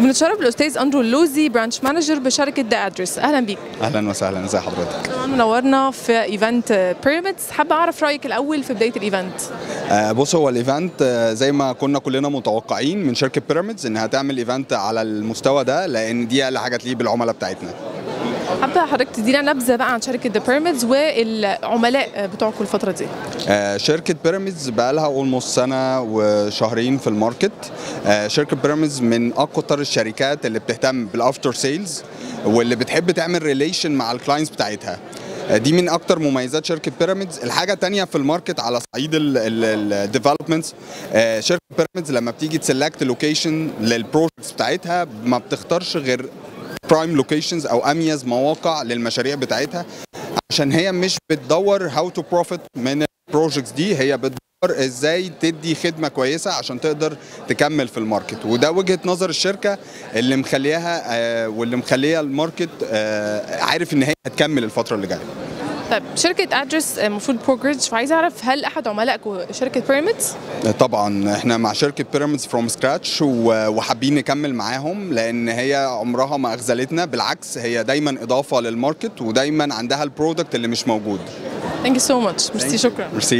وبنتشرف بالأستاذ أندرو اللوزي branch manager بشركة The Address أهلا بيك. أهلا وسهلا. ازي حضرتك؟ طبعا منورنا في event بيراميدز حابة أعرف رأيك الأول في بداية ال event آه بص هو ال event آه زي ما كنا كلنا متوقعين من شركة بيراميدز إنها تعمل event على المستوى ده لأن دي أقل حاجة تليق بالعملاء بتاعتنا. حابه حضرتك تدينا نبذة بقى عن شركة the بيراميدز والعملاء بتوعكم الفترة دي. آه شركة بيراميدز بقى لها almost سنة وشهرين في ال market. آه شركة بيراميدز من أكتر الشركات اللي بتهتم بال after sales واللي بتحب تعمل relation مع ال clients بتاعتها. دي من أكتر مميزات شركة بيراميدز الحاجة الثانية في ال market على صعيد ال developments شركة بيراميدز لما بتيجي ت select location لل projects بتاعتها ما بتختارش غير prime locations أو أميز مواقع للمشاريع بتاعتها عشان هي مش بتدور how to profit من ال projects دي هي بتدور إزاي تدي خدمة كويسة عشان تقدر تكمل في ال market. وده وجهة نظر الشركة اللي مخليها آه واللي مخلية ال market آه عارف إن هي هتكمل الفترة اللي جاية. طيب شركة Address المفروض brokerage فعايز أعرف هل أحد عملائكم شركة بيراميدز؟ طبعا إحنا مع شركة بيراميدز from scratch وحابين نكمل معاهم لأن هي عمرها ما اخذلتنا بالعكس هي دايما إضافة لل market ودايما عندها ال product اللي مش موجود. thank you so much merci شكرا. ميرسي